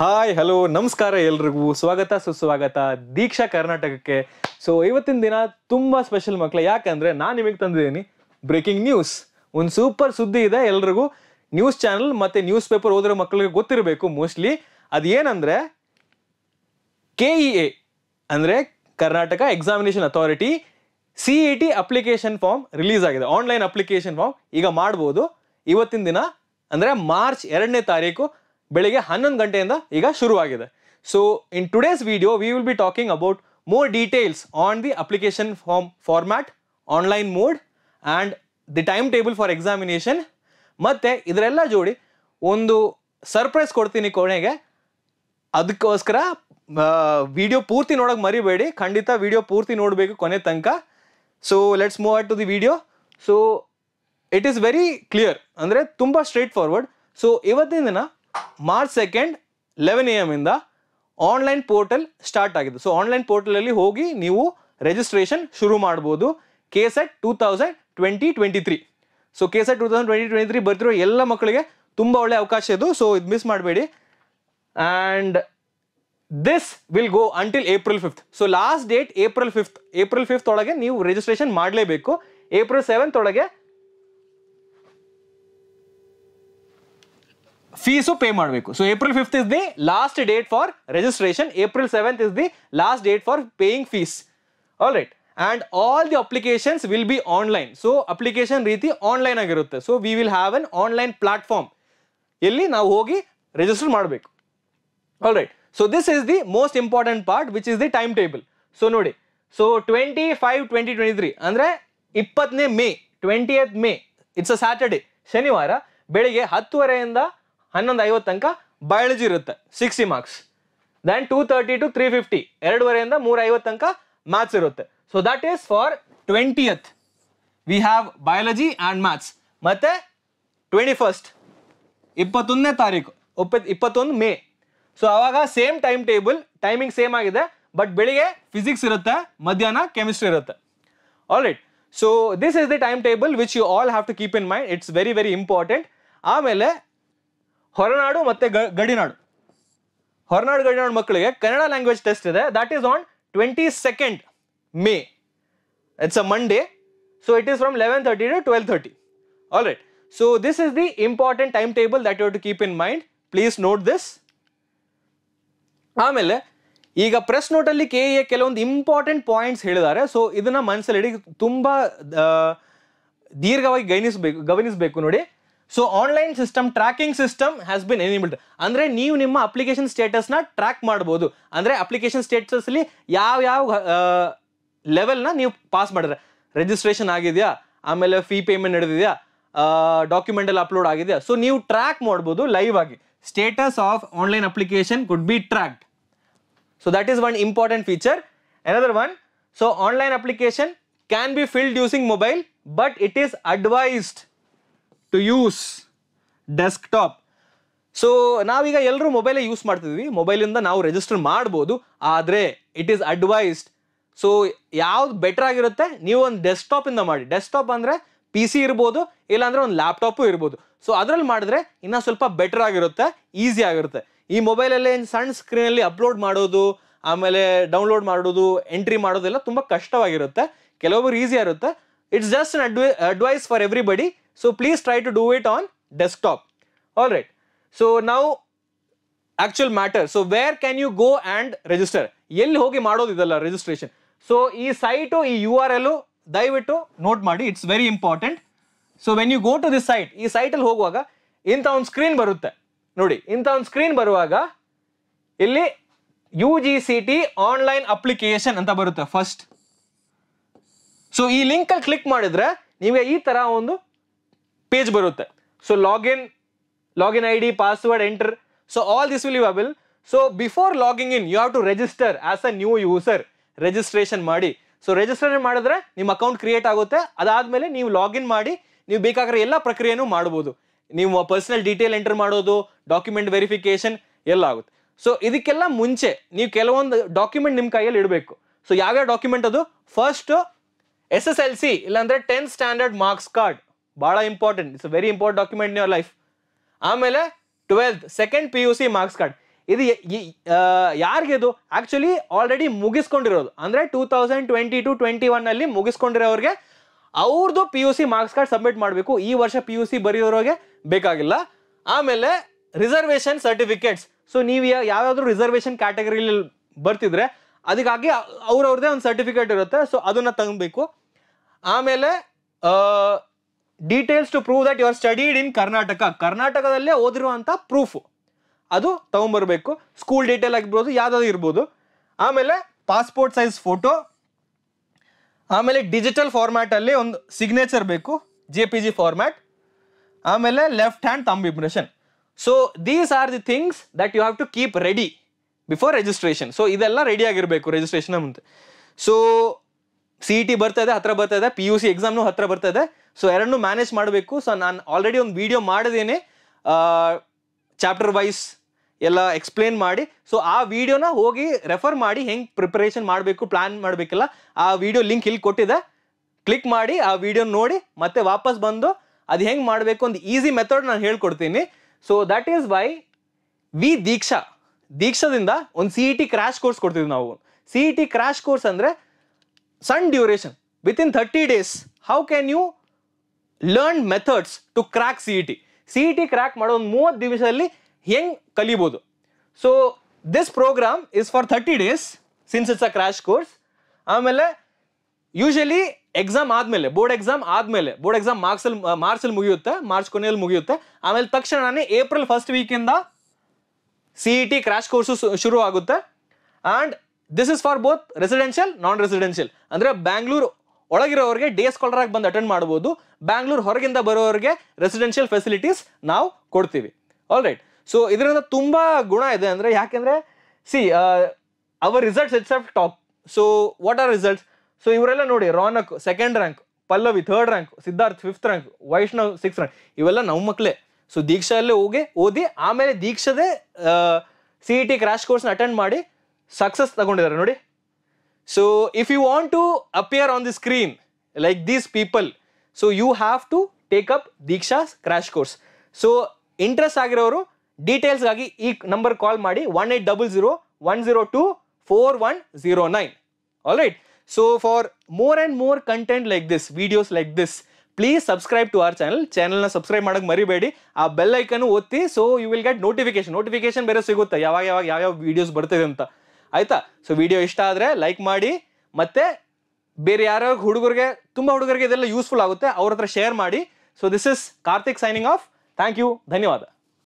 Hi hello ನಮಸ್ಕಾರ ಎಲ್ರಿಗೂ. ಸ್ವಾಗತ, ಸುಸ್ವಾಗತ. ದೀಕ್ಷಾ ಕರ್ನಾಟಕಕ್ಕೆ. ಸೊ ಇವತ್ತಿನ ದಿನ ತುಂಬಾ ಸ್ಪೆಷಲ್ ಮಕ್ಕಳು ಯಾಕಂದ್ರೆ ನಾನು ನಿಮಗೆ ತಂದಿದ್ದೀನಿ ಬ್ರೇಕಿಂಗ್ ನ್ಯೂಸ್ ಒಂದು ಸೂಪರ್ ಸುದ್ದಿ ಇದೆ ಎಲ್ರಿಗೂ. ನ್ಯೂಸ್ ಚಾನಲ್ ಮತ್ತೆ ನ್ಯೂಸ್ ಪೇಪರ್ ಓದಿರೋ ಮಕ್ಕಳಿಗೆ ಗೊತ್ತಿರಬೇಕು ಮೋಸ್ಟ್ಲಿ ಅದೇನಂದ್ರೆ ಕೆ ಇ ಎ ಅಂದರೆ Karnataka examination authority C E T application form release ಆಗಿದೆ. ಆನ್ಲೈನ್ ಅಪ್ಲಿಕೇಶನ್ ಫಾರ್ಮ್ ಈಗ ಮಾಡ್ಬೋದು. ಇವತ್ತಿನ ದಿನ, ಅಂದರೆ ಮಾರ್ಚ್ ಎರಡನೇ ತಾರೀಕು ಬೆಳಿಗ್ಗೆ ಹನ್ನೊಂದು ಗಂಟೆಯಿಂದ ಈಗ ಶುರುವಾಗಿದೆ. So in today's video we will be talking about more details on the application form format online mode and the time table for examination ಮತ್ತು ಇದರೆಲ್ಲ ಜೋಡಿ ಒಂದು ಸರ್ಪ್ರೈಸ್ ಕೊಡ್ತೀನಿ ಕೊನೆಗೆ. ಅದಕ್ಕೋಸ್ಕರ ವಿಡಿಯೋ ಪೂರ್ತಿ ನೋಡೋಕೆ ಮರಿಬೇಡಿ. ಖಂಡಿತ ವಿಡಿಯೋ ಪೂರ್ತಿ ನೋಡಬೇಕು ಕೊನೆ ತನಕ. So let's move to the video so it is very clear ಅಂದರೆ ತುಂಬ ಸ್ಟ್ರೇಟ್ ಫಾರ್ವರ್ಡ್ ಸೊ ಇವತ್ತಿನ ದಿನ March second eleven A M ಇಂದ ಆನ್ಲೈನ್ ಪೋರ್ಟಲ್ ಸ್ಟಾರ್ಟ್ ಆಗಿದೆ. ಸೊ ಆನ್ಲೈನ್ ಪೋರ್ಟಲಲ್ಲಿ ಹೋಗಿ ನೀವು ರಿಜಿಸ್ಟ್ರೇಷನ್ ಶುರು ಮಾಡ್ಬೋದು. K set two thousand twenty twenty three so K set two thousand twenty twenty three ಬರ್ತಿರೋ ಎಲ್ಲ ಮಕ್ಕಳಿಗೆ ತುಂಬ ಒಳ್ಳೆ ಅವಕಾಶ ಇದು. ಸೊ ಇದು ಮಿಸ್ ಮಾಡಬೇಡಿ. And this will go until April fifth so last date April fifth April fifth ಒಳಗೆ ನೀವು ರಿಜಿಸ್ಟ್ರೇಷನ್ ಮಾಡಲೇಬೇಕು. ಏಪ್ರಿಲ್ ಸೆವೆಂತ್ ಒಳಗೆ ಫೀಸು ಪೇ ಮಾಡಬೇಕು. So April fifth is the last date for registration April seventh is the last date for paying fees all right and all the applications will be online so application ರೀತಿ online ಆಗಿರುತ್ತೆ. So we will have an online platform ಎಲ್ಲಿ ನಾವು ಹೋಗಿ register ಮಾಡಬೇಕು. All right so this is the most important part which is the time table so ನೋಡಿ. So twenty five twenty twenty three ಅಂದರೆ ಇಪ್ಪತ್ತನೇ May twentieth May. It's a Saturday ಶನಿವಾರ ಬೆಳಿಗ್ಗೆ ಹತ್ತುವರೆಯಿಂದ ಹನ್ನೊಂದು ಐವತ್ತು ತನಕ ಬಯಾಲಜಿ ಇರುತ್ತೆ sixty marks then two thirty to three fifty ಎರಡುವರೆಯಿಂದ ಮೂರ ಐವತ್ತು ತನಕ ಮ್ಯಾಥ್ಸ್ ಇರುತ್ತೆ. So that is for twentieth we have biology and maths ಮತ್ತೆ ಟ್ವೆಂಟಿ ಫಸ್ಟ್ ಇಪ್ಪತ್ತೊಂದನೇ ತಾರೀಕು ಇಪ್ಪತ್ತೊಂದು ಮೇ ಸೊ ಅವಾಗ same time table timing same ಆಗಿದೆ ಬಟ್ ಬೆಳಿಗ್ಗೆ ಫಿಸಿಕ್ಸ್ ಇರುತ್ತೆ, ಮಧ್ಯಾಹ್ನ ಕೆಮಿಸ್ಟ್ರಿ ಇರುತ್ತೆ. All right so this is the time table which you all have to keep in mind it's very very important ಆಮೇಲೆ ಹೊರನಾಡು ಮತ್ತೆ ಗಡಿನಾಡು. ಹೊರನಾಡು, ಗಡಿನಾಡು ಮಕ್ಕಳಿಗೆ ಕನ್ನಡ ಲ್ಯಾಂಗ್ವೇಜ್ ಟೆಸ್ಟ್ ಇದೆ. That is on twenty second May it's a Monday so it is from eleven thirty to twelve thirty all right so this is the important time table that you to keep in mind please note this ಆಮೇಲೆ, ಈಗ press ನೋಟಲ್ಲಿ K A ಕೆಲವೊಂದು important points ಹೇಳಿದ್ದಾರೆ. So ಇದನ್ನ ಮನಸ್ಸಲ್ಲಿ ಇಡಿ ತುಂಬಾ ದೀರ್ಘವಾಗಿ ಗಮನಿಸಬೇಕು ಗಮನಿಸಬೇಕು ನೋಡಿ. So online system tracking system has been enabled ಅಂದರೆ ನೀವು ನಿಮ್ಮ ಅಪ್ಲಿಕೇಶನ್ ಸ್ಟೇಟಸ್ನ ಟ್ರ್ಯಾಕ್ ಮಾಡ್ಬೋದು ಅಂದರೆ ಅಪ್ಲಿಕೇಶನ್ ಸ್ಟೇಟಸಲ್ಲಿ ಯಾವ ಯಾವ ಲೆವೆಲ್ನ ನೀವು ಪಾಸ್ ಮಾಡಿದ್ರೆ. ರಿಜಿಸ್ಟ್ರೇಷನ್ ಆಗಿದೆಯಾ? ಆಮೇಲೆ ಫೀ ಪೇಮೆಂಟ್ ನಡೆದಿದೆಯಾ? ಡಾಕ್ಯುಮೆಂಟ್ ಎಲ್ಲ ಅಪ್ಲೋಡ್ ಆಗಿದೆಯಾ? ಸೊ ನೀವು ಟ್ರ್ಯಾಕ್ ಮಾಡ್ಬೋದು ಲೈವ್ ಆಗಿ. Status of online application could be tracked so that is one important feature another one so online application can be filled using mobile but it is advised. To use desktop. So ನಾವೀಗ ಎಲ್ಲರೂ ಮೊಬೈಲೇ use ಮಾಡ್ತಿದ್ವಿ. ಮೊಬೈಲಿಂದ ನಾವು register ಮಾಡ್ಬೋದು. ಆದರೆ it is advised so ಯಾವ್ದು better ಆಗಿರುತ್ತೆ? ನೀವು ಒಂದು ಡೆಸ್ಕ್ಟಾಪಿಂದ ಮಾಡಿ. ಡೆಸ್ಕ್ಟಾಪ್ ಅಂದರೆ ಪಿ ಸಿ ಇರ್ಬೋದು, ಇಲ್ಲಾಂದ್ರೆ ಒಂದು ಲ್ಯಾಪ್ಟಾಪು ಇರ್ಬೋದು. ಸೊ ಅದರಲ್ಲಿ ಮಾಡಿದ್ರೆ ಇನ್ನೂ ಸ್ವಲ್ಪ ಬೆಟರ್ ಆಗಿರುತ್ತೆ ಈಸಿ ಆಗಿರುತ್ತೆ. ಈ ಮೊಬೈಲಲ್ಲಿ ಸಣ್ಣ ಸ್ಕ್ರೀನಲ್ಲಿ ಅಪ್ಲೋಡ್ ಮಾಡೋದು, ಆಮೇಲೆ ಡೌನ್ಲೋಡ್ ಮಾಡೋದು ಎಂಟ್ರಿ ಮಾಡೋದೆಲ್ಲ ತುಂಬ ಕಷ್ಟವಾಗಿರುತ್ತೆ. ಕೆಲವೊಬ್ಬರು ಈಸಿ ಇರುತ್ತೆ it's just ಅಡ್ವೈ advice for everybody so please try to do it on desktop. All right. So ನಾವು actual matter so where can you go and register ಎಲ್ಲಿ ಹೋಗಿ ಮಾಡೋದು ಇದಲ್ಲ ರಿಜಿಸ್ಟ್ರೇಷನ್ ಸೊ ಈ ಸೈಟು ಈ ಯು ಆರ್ ಎಲ್ ದಯವಿಟ್ಟು note ಮಾಡಿ. It's very important so when you go to this site ಈ ಸೈಟಲ್ಲಿ ಹೋಗುವಾಗ ಇಂಥ ಒಂದು ಸ್ಕ್ರೀನ್ ಬರುತ್ತೆ. ನೋಡಿ, ಇಂಥ ಒಂದು ಸ್ಕ್ರೀನ್ ಬರುವಾಗ ಇಲ್ಲಿ U G C T online application ಅಂತ ಬರುತ್ತೆ ಫಸ್ಟ್ ಸೊ ಈ ಲಿಂಕಲ್ಲಿ ಕ್ಲಿಕ್ ಮಾಡಿದ್ರೆ ನಿಮಗೆ ಈ ಥರ ಒಂದು ಪೇಜ್ ಬರುತ್ತೆ. So login login I D password enter so all this will avail so before logging in you have to register as a new user registration ಮಾಡಿ. ಸೊ ರಿಜಿಸ್ಟ್ರೇಷನ್ ಮಾಡಿದ್ರೆ ನಿಮ್ಮ ಅಕೌಂಟ್ ಕ್ರಿಯೇಟ್ ಆಗುತ್ತೆ. ಅದಾದಮೇಲೆ ನೀವು ಲಾಗಿನ್ ಮಾಡಿ, ನೀವು ಬೇಕಾಗಿರೋ ಎಲ್ಲ ಪ್ರಕ್ರಿಯೆನೂ ಮಾಡ್ಬೋದು. ನೀವು ಪರ್ಸನಲ್ ಡೀಟೇಲ್ ಎಂಟರ್ ಮಾಡೋದು ಡಾಕ್ಯುಮೆಂಟ್ ವೆರಿಫಿಕೇಶನ್ ಎಲ್ಲ ಆಗುತ್ತೆ. ಸೊ ಇದಕ್ಕೆಲ್ಲ ಮುಂಚೆ ನೀವು ಕೆಲವೊಂದು ಡಾಕ್ಯುಮೆಂಟ್ ನಿಮ್ಮ ಕೈಯಲ್ಲಿ ಇಡಬೇಕು. ಸೊ ಯಾವ್ಯಾವ ಡಾಕ್ಯುಮೆಂಟ್ ಅದು? First S S L C ಇಲ್ಲಾಂದ್ರೆ ಟೆಂತ್ ಸ್ಟ್ಯಾಂಡರ್ಡ್ ಮಾರ್ಕ್ಸ್ ಕಾರ್ಡ್ ಭಾಳ important it's very important document in your life ಆಮೇಲೆ twelfth second P U C marks card ಇದು ಯಾರಿಗೆ ಇದು? ಆಕ್ಚುಲಿ ಆಲ್ರೆಡಿ ಮುಗಿಸ್ಕೊಂಡಿರೋದು. ಅಂದ್ರೆ two thousand twenty to twenty one ಅಲ್ಲಿ ಮುಗಿಸ್ಕೊಂಡಿರೋರಿಗೆ ಅವ್ರದ್ದು P U C marks card submit ಮಾಡಬೇಕು. ಈ ವರ್ಷ ಪಿ ಯು ಸಿ ಬರೆಯೋರಿಗೆ ಬೇಕಾಗಿಲ್ಲ. ಆಮೇಲೆ ರಿಸರ್ವೇಶನ್ ಸರ್ಟಿಫಿಕೇಟ್ಸ್ ಸೊ ನೀವು ಯಾವ್ಯಾವ್ದು ರಿಸರ್ವೇಶನ್ ಕ್ಯಾಟಗರಿಲಿ ಬರ್ತಿದ್ರೆ ಅದಕ್ಕಾಗಿ ಅವ್ರವ್ರದೇ ಒಂದು ಸರ್ಟಿಫಿಕೇಟ್ ಇರುತ್ತೆ. ಸೊ ಅದನ್ನ ತಗೊಬೇಕು. ಆಮೇಲೆ details to prove that you are studied in Karnataka ಕರ್ನಾಟಕದಲ್ಲೇ ಓದಿರುವಂಥ ಪ್ರೂಫ್ ಅದು ತಗೊಂಬರ್ಬೇಕು. ಸ್ಕೂಲ್ ಡೀಟೇಲ್ ಆಗಿರ್ಬೋದು, ಯಾವ್ದಾದ್ರು ಇರ್ಬೋದು. ಆಮೇಲೆ ಪಾಸ್ಪೋರ್ಟ್ ಸೈಜ್ ಫೋಟೋ ಆಮೇಲೆ ಡಿಜಿಟಲ್ ಫಾರ್ಮ್ಯಾಟಲ್ಲಿ ಒಂದು ಸಿಗ್ನೇಚರ್ ಬೇಕು. ಜೆ ಪಿ ಜಿ ಫಾರ್ಮ್ಯಾಟ್ ಆಮೇಲೆ left hand thumb impression so these are the things that you have to keep ready before registration so ಇದೆಲ್ಲ ರೆಡಿ ಆಗಿರಬೇಕು ರಿಜಿಸ್ಟ್ರೇಷನ್ ಮುಂದೆ. ಸೊ ಸಿ ಇ ಟಿ ಬರ್ತಾ ಇದೆ, ಹತ್ರ ಬರ್ತಾ ಇದೆ ಪಿ ಯು ಸಿ ಎಕ್ಸಾಮ್ನು ಹತ್ರ ಬರ್ತಾ ಇದೆ. ಸೊ ಎರಡನ್ನೂ ಮ್ಯಾನೇಜ್ ಮಾಡಬೇಕು. ಸೊ ನಾನು ಆಲ್ರೆಡಿ ಒಂದು ವಿಡಿಯೋ ಮಾಡಿದ್ದೀನಿ ಚಾಪ್ಟರ್ ವೈಸ್ ಎಲ್ಲ ಎಕ್ಸ್ಪ್ಲೇನ್ ಮಾಡಿ. ಸೊ ಆ ವಿಡಿಯೋನ ಹೋಗಿ ರೆಫರ್ ಮಾಡಿ, ಹೆಂಗೆ ಪ್ರಿಪರೇಷನ್ ಮಾಡಬೇಕು ಪ್ಲ್ಯಾನ್ ಮಾಡಬೇಕಲ್ಲ, ಆ ವಿಡಿಯೋ ಲಿಂಕ್ ಇಲ್ಲಿ ಕೊಟ್ಟಿದೆ. ಕ್ಲಿಕ್ ಮಾಡಿ, ಆ ವಿಡಿಯೋ ನೋಡಿ, ಮತ್ತೆ ವಾಪಸ್ ಬಂದು ಅದು ಹೆಂಗೆ ಮಾಡಬೇಕು ಒಂದು ಈಸಿ ಮೆಥಡ್ ನಾನು ಹೇಳ್ಕೊಡ್ತೀನಿ. So that is why we Deeksha ದೀಕ್ಷಾದಿಂದ ಒಂದು C E T crash course ಕೊಡ್ತೀವಿ ನಾವು. C E T crash course ಅಂದರೆ ಸಣ್ಣ duration within thirty days how can you learn methods to crack C E T C E T crack ಮಾಡೋ ಒಂದು ಮೂವತ್ತು ದಿವಸದಲ್ಲಿ ಹೆಂಗೆ ಕಲಿಬೋದು? So this program is for thirty days since it's a crash course ಆಮೇಲೆ usually exam ಆದಮೇಲೆ board exam ಆದಮೇಲೆ board exam ಮಾರ್ಕ್ಸಲ್ಲಿ ಮಾರ್ಚಲ್ಲಿ ಮುಗಿಯುತ್ತೆ ಮಾರ್ಚ್ ಕೊನೆಯಲ್ಲಿ ಮುಗಿಯುತ್ತೆ. ಆಮೇಲೆ ತಕ್ಷಣನೇ April first ವೀಕಿಂದ C E T crash course ಶುರು ಆಗುತ್ತೆ. And this is for both residential non residential ಅಂದರೆ ಬ್ಯಾಂಗ್ಳೂರು ಒಳಗಿರೋರಿಗೆ ಡೇ ಸ್ಕಾಲರ್ ಆಗಿ ಬಂದು ಅಟೆಂಡ್ ಮಾಡ್ಬೋದು. ಬ್ಯಾಂಗ್ಳೂರು ಹೊರಗಿಂದ ಬರೋರಿಗೆ ರೆಸಿಡೆನ್ಷಿಯಲ್ ಫೆಸಿಲಿಟೀಸ್ ನಾವು ಕೊಡ್ತೀವಿ. ಆಲ್ ರೈಟ್ ಸೊ ಇದರಿಂದ ತುಂಬ ಗುಣ ಇದೆ ಅಂದರೆ ಯಾಕೆಂದರೆ see our results it's of top so what are results so ಇವರೆಲ್ಲ ನೋಡಿ Raunak second rank Pallavi third rank Siddharth fifth rank Vaishnav six rank ಇವೆಲ್ಲ ನಮ್ಮ ಮಕ್ಕಳೇ ಸೊ ದೀಕ್ಷಾಲ್ಲೇ ಹೋಗಿ, ಓದಿ, ಆಮೇಲೆ ದೀಕ್ಷದೇ ಸಿ ಇ ಟಿ ಕ್ರ್ಯಾಶ್ ಕೋರ್ಸ್ನ ಅಟೆಂಡ್ ಮಾಡಿ ಸಕ್ಸಸ್ ತಗೊಂಡಿದ್ದಾರೆ ನೋಡಿ. So if you want to appear on the screen like these people so you have to take up Deeksha's crash course so interest ಆಗಿರೋರು ಡೀಟೇಲ್ಸ್ಗಾಗಿ ಈ ನಂಬರ್ ಕಾಲ್ ಮಾಡಿ one eight double zero one zero two four one zero nine all right so for more and more content like this videos like this please subscribe to our channel ಚಾನಲ್ನ subscribe ಮಾಡೋಕ್ಕೆ ಮರಿಬೇಡಿ. ಆ bell icon ಒತ್ತಿ so you will get notification notification ಬೇರೆ ಸಿಗುತ್ತೆ. ಯಾವಾಗ ಯಾವಾಗ ಯಾವ್ಯಾವ ವಿಡಿಯೋಸ್ ಬರ್ತಿದೆ ಅಂತ. ಆಯ್ತಾ? ಸೊ ವಿಡಿಯೋ ಇಷ್ಟ ಆದರೆ ಲೈಕ್ ಮಾಡಿ, ಮತ್ತೆ ಬೇರೆ ಯಾರೋ ಹುಡುಗರಿಗೆ, ತುಂಬ ಹುಡುಗರಿಗೆ ಇದೆಲ್ಲ ಯೂಸ್ಫುಲ್ ಆಗುತ್ತೆ, ಅವ್ರ ಹತ್ರ ಶೇರ್ ಮಾಡಿ. So this is Karthik signing off thank you ಧನ್ಯವಾದ.